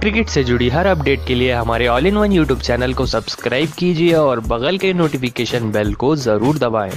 Cricket से जुड़ी हर update के लिए हमारे all in one YouTube channel को सब्सक्राइब कीजिए और बगल के नोटिफिकेशन बेल को ज़रूर दबाएँ।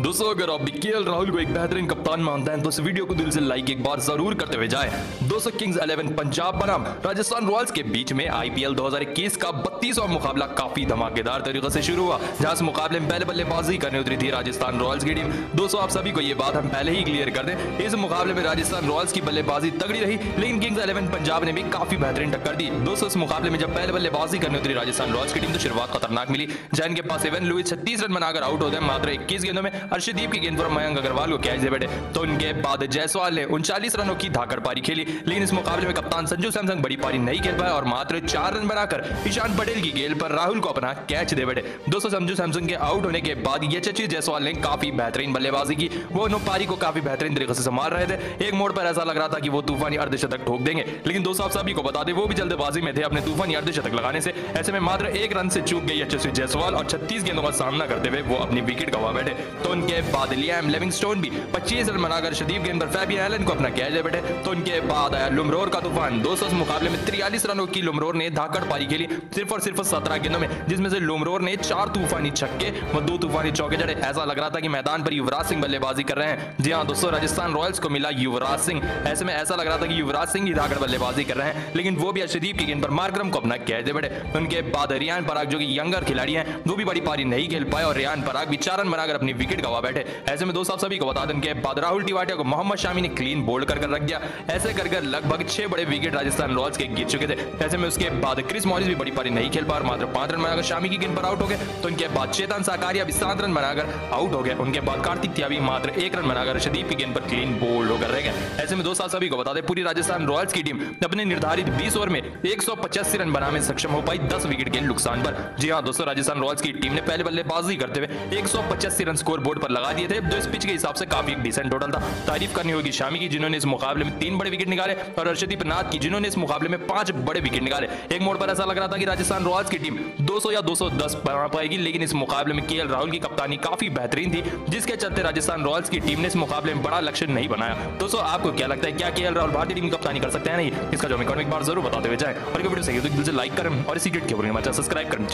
दोस्तों, अगर आप भी के राहुल को एक बेहतरीन कप्तान मानते हैं तो इस वीडियो को दिल से लाइक एक बार ज़रूर करते हुए जाएँ। दोस्तों किंग्स 11 पंजाब बनाम राजस्थान रॉयल्स के बीच में आईपीएल 2021 का बत्तीसवां मुकाबला काफ़ी धमाकेदार तरीके से शुरू हुआ, जहाँ इस मुकाबले में पहले बल्लेबाजी करने उतरी थी राजस्थान रॉयल्स की टीम। दोस्तों, आप सभी को ये बात हम पहले ही क्लियर कर दें, इस मुकाबले में राजस्थान रॉयल्स की बल्लेबाजी तगड़ी रही, लेकिन किंग्स इलेवन पंजाब ने भी काफ़ी बेहतरीन टक्कर दी। दोस्तों, इस मुकाबले में जब पहले बल्लेबाजी करने उतरी राजस्थान रॉयल्स की टीम तो शुरुआत खतरनाक मिली। जैन के पास इवन लुइस छत्तीस रन बनाकर आउट हो गए, मात्र इक्कीस गेंदों में अर्षदीप की गेंद पर मयंक अग्रवाल को कैच दे बैठे। तो उनके बाद जायसवाल ने उनचालीस रनों की धाकड़ पारी खेली। लेकिन इस मुकाबले में कप्तान संजू सैमसंग बड़ी पारी नहीं खेल पाए और मात्र चार रन बनाकर ईशान पटेल की गेंद पर राहुल को अपना कैच दे बैठे। दोस्तों संजू सैमसंग के आउट होने के बाद यशस्वी जायसवाल ने काफ़ी बेहतरीन बल्लेबाजी की। वो उन्होंने पारी को काफ़ी बेहतरीन तरीके से संभाल रहे थे। एक मोड़ पर ऐसा लग रहा था कि वो तूफानी अर्धशतक ठोक देंगे। लेकिन दोस्तों आप सभी को बता दें, वो भी जल्दबाजी में थे अपने तूफानी अर्धशतक लगाने से। ऐसे में मात्र एक रन से चूक गई यशस्वी जायसवाल और छत्तीस गेंदों का सामना करते हुए वो अपनी विकेट गवा बैठे। तो उनके बाद लियाम लिविंगस्टोन भी 25 रन बनाकर शदीप गेंद पर फैबियन एलन को अपना कैच दे बैठे तो उनके बाद आया लुमरोर का तूफ़ान। दोस्तों मुकाबले में तिरयालीस रनों की लुमरोर ने धाकड़ पारी खेली। सिर्फ़ और सिर्फ़ सत्रह गेंदों में, जिसमें से लुमरोर ने चार तूफानी छक्के व दो तूफानी चौके जड़े। ऐसा लग रहा था कि मैदान पर युवराज सिंह बल्लेबाजी कर रहे हैं। जी हाँ दोस्तों, राजस्थान रॉयल्स को मिला युवराज सिंह। ऐसे में ऐसा लग रहा था कि युवराज सिंह ही धाकड़ बल्लेबाजी कर रहे हैं। लेकिन वो भी अर्शदीप की गेंद पर मार्क्रम को अपना कैच दे बैठे उनके बाद रियान पराग, जो कि यंगर खिलाड़ी हैं, वो भी बड़ी पारी नहीं खेल पाए और रियान पराग भी चार रन बनाकर अपनी विकेट गवा बैठे। ऐसे में दोस्तों आप सभी को बता दें के बाद राहुल टिवाटिया को मोहम्मद शामी ने क्लीन बोल्ड कर रख दिया। ऐसे कर कर लगभग छह बड़े विकेट राजस्थान रॉयल्स के गिर चुके थे। ऐसे में उसके बाद क्रिस मॉरिस भी बड़ी पारी नहीं खेल पा मात्र पाँच रन बनाकर शामी की गेंद पर आउट हो गए। तो उनके बाद चेतन साकारिया भी सात रन बनाकर आउट हो गए। उनके बाद कार्तिक त्यागी मात्र एक रन बनाकर शदीप की गेंद पर क्लीन बोल्ड होकर रह गए। ऐसे में दोस्तों सभी को बता दें, पूरी राजस्थान रॉयल्स की टीम अपने निर्धारित बीस ओवर में एक रन बनाने में सक्षम हो पाई दस विकेट के नुकसान पर। जी हाँ दोस्तों, राजस्थान रॉयल्स की टीम ने पहले बल्लेबाजी करते हुए एक रन स्कोर बोर्ड पर लगा दिए थे। जो इस पिच के हिसाब से काफ़ी डिसेंट टोटल था। तारीफ़ करनी होगी शामी की, जिन्होंने इस मुकाबले में तीन बड़े विकेट निकाले और अर्षदीप नाथ की, जिन्होंने इस मुकाबले में पाँच बड़े विकेट निकाले। एक मोड़ पर ऐसा लग रहा था कि राजस्थान रॉयल्स की टीम 200 या 210 बना पाएगी, लेकिन इस मुकाबले में के राहुल की कप्तानी काफ़ी बेहतरीन थी, जिसके चलते राजस्थान रॉयल्स की टीम ने इस मुकाबले में बड़ा लक्ष्य नहीं बनाया। दोस्तों, आपको क्या लगता है, क्या के राहुल भारतीय टीम की कप्तानी कर सकते हैं नहीं? इसका जो हमें एक बार ज़रूर बताते हुए जाए। और वीडियो सही तो दिल करें और इसी सब्सक्राइब करें।